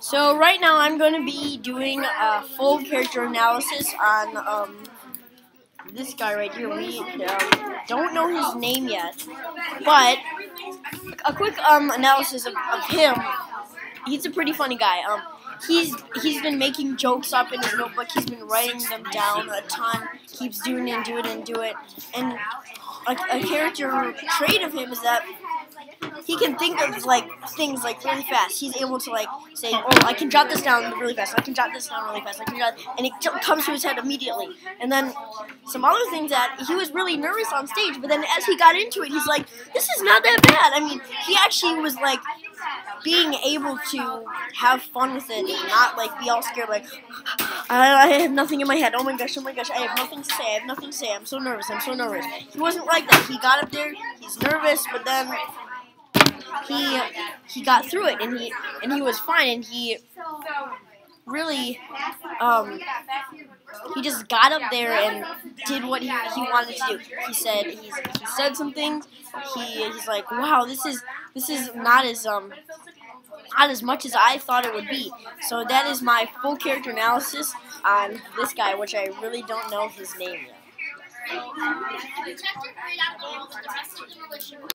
So right now I'm going to be doing a full character analysis on um, this guy right here. We um, don't know his name yet, but a quick um, analysis of, of him. He's a pretty funny guy. Um, he's he's been making jokes up in his notebook. He's been writing them down a ton. Keeps doing it and do it and do it. And a, a character trait of him is that he can think of like things like really fast. He's able to like say, "Oh, I can jot this down really fast. I can jot this down really fast. I can jot," and it comes to his head immediately. And then some other things that he was really nervous on stage, but then as he got into it, he's like, "This is not that bad." I mean, he actually was like being able to have fun with it and not like be all scared like I, I have nothing in my head. Oh my gosh, oh my gosh, I have nothing to say, I have nothing to say, I'm so nervous, I'm so nervous. He wasn't like that. He got up there, he's nervous, but then he he got through it and he and he was fine and he really um he just got up there and did what he, he wanted to do. He said he's, he said some things. He he's like, wow, this is this is not as um not as much as I thought it would be. So that is my full character analysis on this guy, which I really don't know his name yet.